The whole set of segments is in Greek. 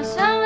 paixão.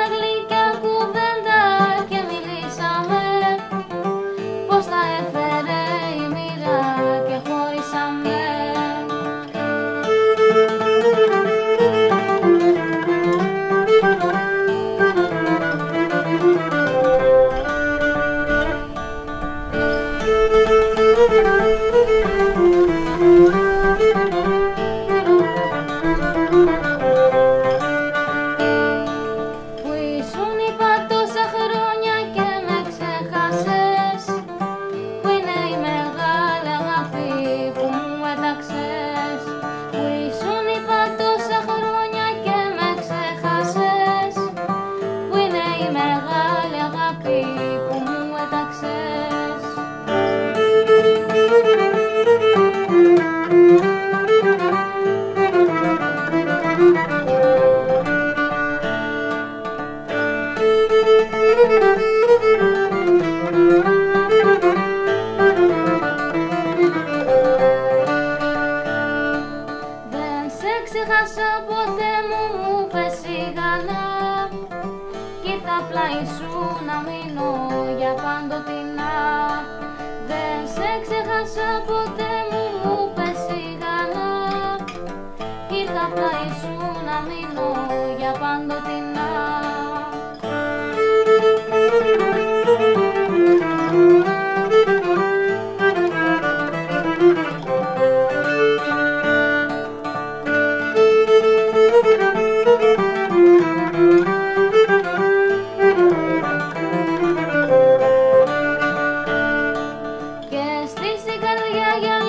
ποτέ μου μου πες σιγανά. Κοίτα πλάι σου να μείνω για πάντοτινά. Δεν σε ξεχάσα ποτέ μου μου πες σιγανά. Κοίτα πλάι σου να μείνω για πάντοτινά. yeah.